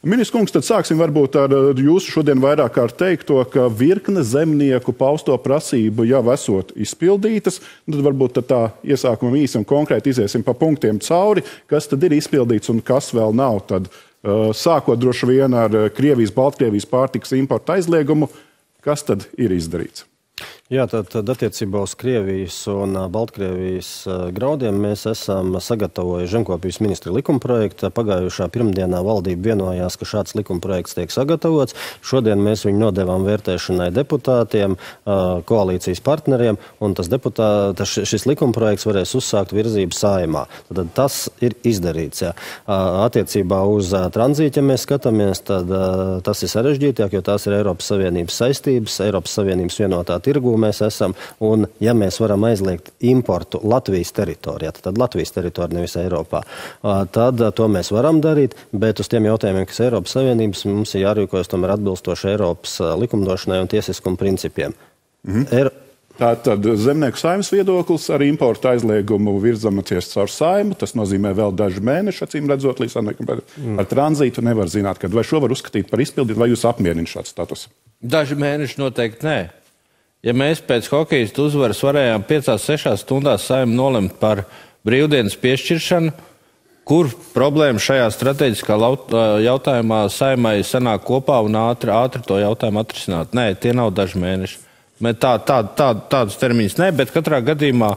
Ministrs kungs, tad sāksim varbūt ar jūsu šodien vairāk kārt teikto, ka virkne zemnieku pausto prasību jau esot izpildītas. Tad varbūt tad tā iesākumam īsi un konkrēti iziesim pa punktiem cauri, kas tad ir izpildīts un kas vēl nav. Tad, uh, sākot droši vien ar Krievijas, Baltkrievijas pārtikas importa aizliegumu, kas tad ir izdarīts? Jā, tad, tad attiecībā uz Krievijas un Baltkrievijas graudiem mēs esam sagatavojuši zemkopības ministra likuma projektu. Pagājušā pirmdienā valdība vienojās, ka šāds likuma projekts tiek sagatavots. Šodien mēs viņu nodevām vērtēšanai deputātiem, koalīcijas partneriem, un tas, deputā, tas šis likuma projekts varēs uzsākt virzību saimā. Tad tas ir izdarīts. Jā. Attiecībā uz tranzītu, ja mēs skatāmies, tad tas ir sarežģītāk, jo tās ir Eiropas Savienības saistības, Eiropas Savienības vienotā tirgū mēs esam. Un, ja mēs varam aizliegt importu Latvijas teritorijā, tad Latvijas teritorija nevis Eiropā, tad to mēs varam darīt. Bet uz tiem jautājumiem, kas ir Eiropas Savienības, mums ir jārīkojas tomēr atbilstoši Eiropas likumdošanai un tiesiskuma principiem. Mhm. Eiro... Tātad zemnieku saimnes viedoklis ar importu aizliegumu virzamies caur saimu. Tas nozīmē vēl daži mēneši, acīm redzot, līdz mm. ar tranzītu nevar zināt, kad vai šo var uzskatīt par izpildītu, vai jūs apmierina šāds status. Daži mēneši noteikti nē. Ja mēs pēc hokeja uzvaras varējām 5-6 stundās saimē nolemt par brīvdienas piešķiršanu, kur problēma šajā strateģiskā jautājumā saimai sanāk kopā un ātri, ātri to jautājumu atrisināt? Nē, tie nav daži mēneši. Tā, tā, tā, tādus termiņus nē, bet katrā gadījumā,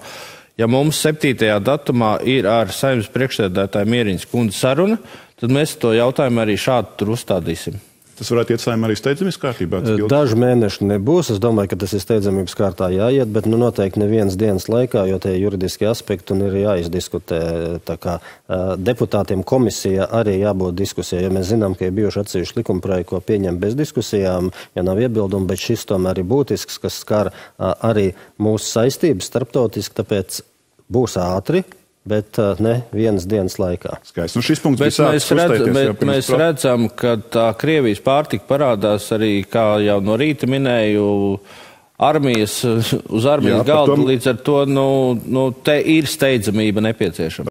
ja mums 7. datumā ir ar saimnes priekšsēdētāju Mieriņas kundzi saruna, tad mēs to jautājumu arī šādi tur uzstādīsim. Tas varētu iet saimē arī steidzamības kārtībā. Dažu mēnešu nebūs. Es domāju, ka tas ir steidzamības kārtā jāiet, bet nu, noteikti nevienas dienas laikā, jo tie juridiskie aspekti ir jāizdiskutē. Kā, deputātiem komisija arī jābūt diskusijai, jo mēs zinām, ka ir bijuši atsevišķi likumprojekti, ko pieņem bez diskusijām, ja nav iebildumu, bet šis tomēr ir būtisks, kas skar arī mūsu saistības starptautiski, tāpēc būs ātri bet ne vienas dienas laikā. Skaisti. Nu, šis punkts bet mēs, redz, bet mēs pro... redzam, ka tā Krievijas pārtika parādās arī, kā jau no rīta minēju, armijas, uz armijas Jā, galda. Tom... Līdz ar to nu, nu, te ir steidzamība nepieciešama.